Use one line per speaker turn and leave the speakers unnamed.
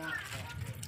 not that good.